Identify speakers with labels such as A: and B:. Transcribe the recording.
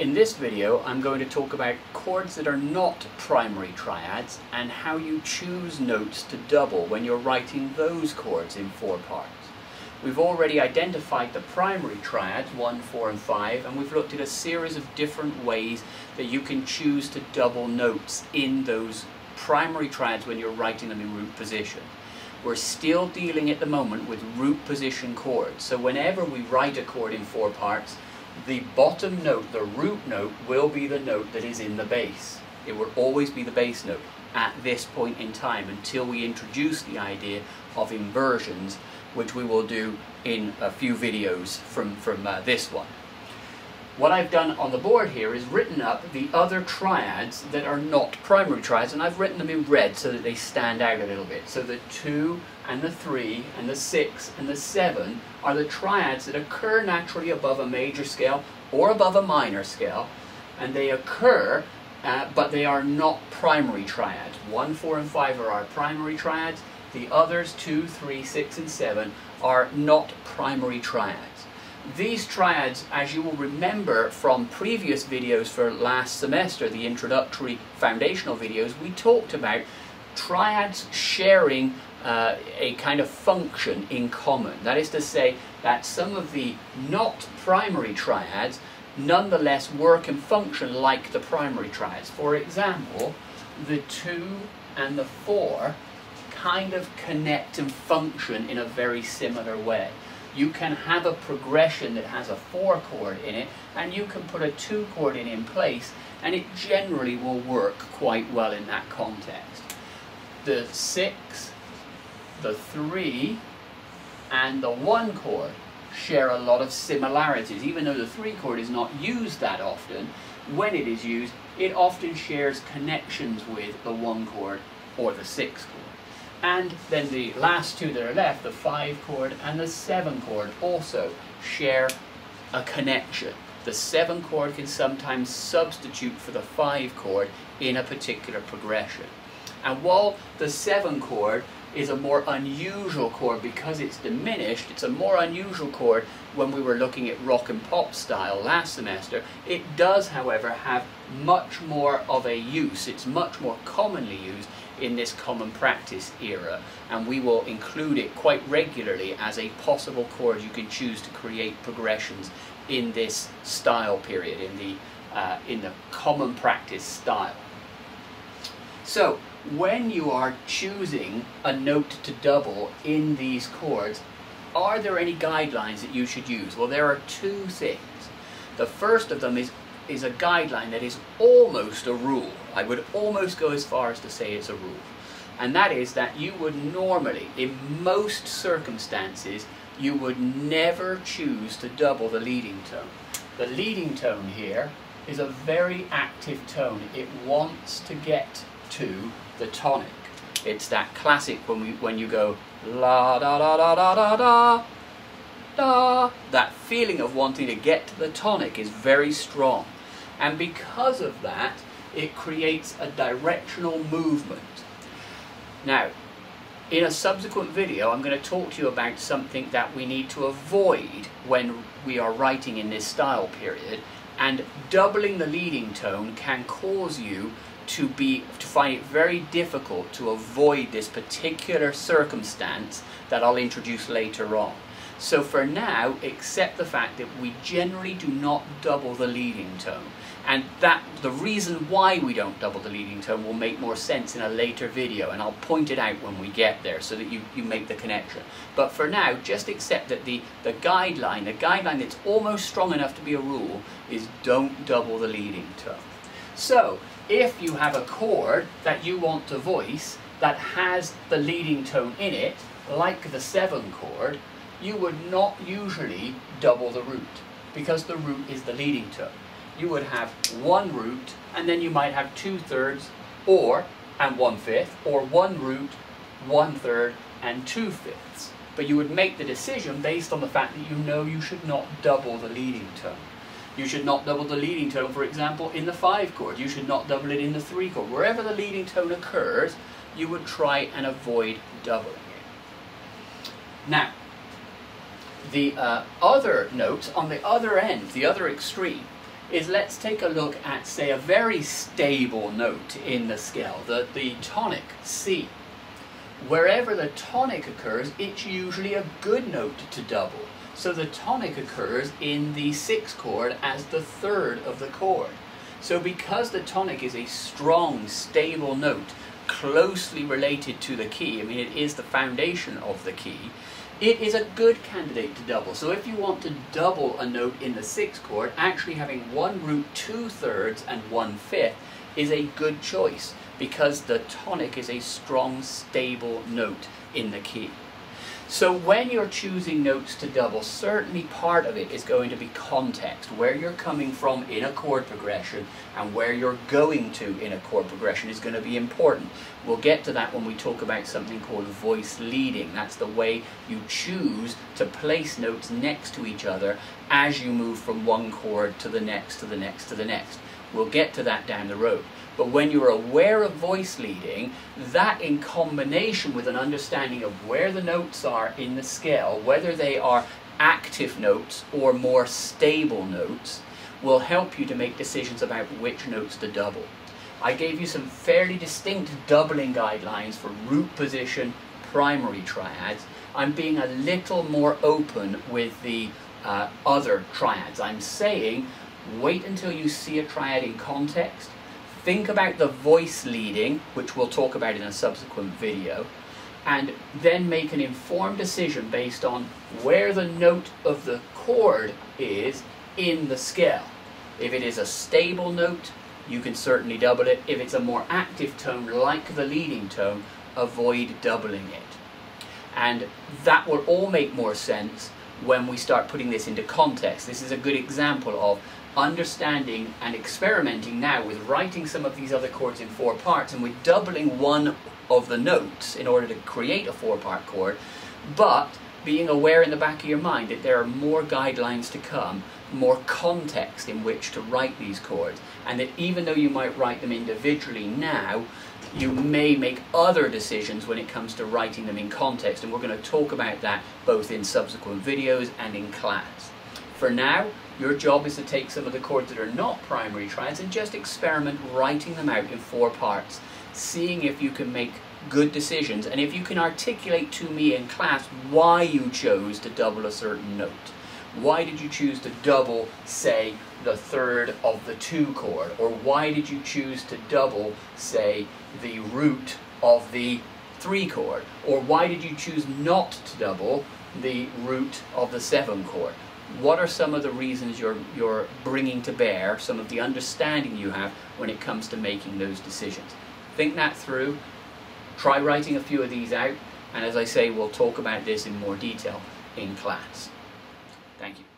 A: In this video I'm going to talk about chords that are not primary triads and how you choose notes to double when you're writing those chords in four parts. We've already identified the primary triads, 1, 4 and 5, and we've looked at a series of different ways that you can choose to double notes in those primary triads when you're writing them in root position. We're still dealing at the moment with root position chords, so whenever we write a chord in four parts, the bottom note, the root note, will be the note that is in the bass. It will always be the bass note at this point in time until we introduce the idea of inversions, which we will do in a few videos from, from uh, this one. What I've done on the board here is written up the other triads that are not primary triads, and I've written them in red so that they stand out a little bit. So the 2 and the 3 and the 6 and the 7 are the triads that occur naturally above a major scale or above a minor scale, and they occur, uh, but they are not primary triads. 1, 4, and 5 are our primary triads. The others, 2, 3, 6, and 7, are not primary triads. These triads, as you will remember from previous videos for last semester, the introductory foundational videos, we talked about triads sharing uh, a kind of function in common. That is to say that some of the not primary triads nonetheless work and function like the primary triads. For example, the 2 and the 4 kind of connect and function in a very similar way you can have a progression that has a 4 chord in it and you can put a 2 chord in in place and it generally will work quite well in that context. The 6, the 3 and the 1 chord share a lot of similarities. Even though the 3 chord is not used that often, when it is used it often shares connections with the 1 chord or the 6 chord. And then the last two that are left, the 5 chord and the 7 chord, also share a connection. The 7 chord can sometimes substitute for the 5 chord in a particular progression. And while the 7 chord is a more unusual chord because it's diminished, it's a more unusual chord when we were looking at rock and pop style last semester. It does, however, have much more of a use. It's much more commonly used in this common practice era and we will include it quite regularly as a possible chord you can choose to create progressions in this style period, in the, uh, in the common practice style. So when you are choosing a note to double in these chords, are there any guidelines that you should use? Well, there are two things. The first of them is is a guideline that is almost a rule. I would almost go as far as to say it's a rule. And that is that you would normally, in most circumstances, you would never choose to double the leading tone. The leading tone here is a very active tone. It wants to get to the tonic. It's that classic when, we, when you go la da da da da da da da. That feeling of wanting to get to the tonic is very strong. And because of that, it creates a directional movement. Now, in a subsequent video, I'm going to talk to you about something that we need to avoid when we are writing in this style period, and doubling the leading tone can cause you to be to find it very difficult to avoid this particular circumstance that I'll introduce later on. So for now, accept the fact that we generally do not double the leading tone. And that the reason why we don't double the leading tone will make more sense in a later video, and I'll point it out when we get there so that you, you make the connection. But for now, just accept that the, the guideline, the guideline that's almost strong enough to be a rule, is don't double the leading tone. So, if you have a chord that you want to voice that has the leading tone in it, like the 7 chord, you would not usually double the root, because the root is the leading tone you would have one root, and then you might have two thirds, or, and one fifth, or one root, one third, and two fifths. But you would make the decision based on the fact that you know you should not double the leading tone. You should not double the leading tone, for example, in the 5 chord. You should not double it in the 3 chord. Wherever the leading tone occurs, you would try and avoid doubling it. Now, the uh, other notes on the other end, the other extreme, is let's take a look at, say, a very stable note in the scale, the, the tonic C. Wherever the tonic occurs, it's usually a good note to double. So the tonic occurs in the sixth chord as the third of the chord. So because the tonic is a strong, stable note, closely related to the key, I mean it is the foundation of the key, it is a good candidate to double. So if you want to double a note in the sixth chord, actually having one root two thirds and one fifth is a good choice because the tonic is a strong, stable note in the key. So when you're choosing notes to double, certainly part of it is going to be context, where you're coming from in a chord progression and where you're going to in a chord progression is going to be important. We'll get to that when we talk about something called voice leading. That's the way you choose to place notes next to each other as you move from one chord to the next, to the next, to the next. We'll get to that down the road. But when you're aware of voice leading, that in combination with an understanding of where the notes are in the scale, whether they are active notes or more stable notes, will help you to make decisions about which notes to double. I gave you some fairly distinct doubling guidelines for root position, primary triads. I'm being a little more open with the uh, other triads. I'm saying wait until you see a triad in context, think about the voice leading, which we'll talk about in a subsequent video, and then make an informed decision based on where the note of the chord is in the scale. If it is a stable note, you can certainly double it. If it's a more active tone, like the leading tone, avoid doubling it. And that will all make more sense when we start putting this into context. This is a good example of understanding and experimenting now with writing some of these other chords in four parts and we're doubling one of the notes in order to create a four part chord but being aware in the back of your mind that there are more guidelines to come more context in which to write these chords and that even though you might write them individually now you may make other decisions when it comes to writing them in context and we're going to talk about that both in subsequent videos and in class. For now, your job is to take some of the chords that are not primary triads and just experiment writing them out in four parts, seeing if you can make good decisions and if you can articulate to me in class why you chose to double a certain note. Why did you choose to double, say, the third of the two chord? Or why did you choose to double, say, the root of the three chord? Or why did you choose not to double the root of the seven chord? What are some of the reasons you're, you're bringing to bear, some of the understanding you have when it comes to making those decisions. Think that through, try writing a few of these out, and as I say, we'll talk about this in more detail in class. Thank you.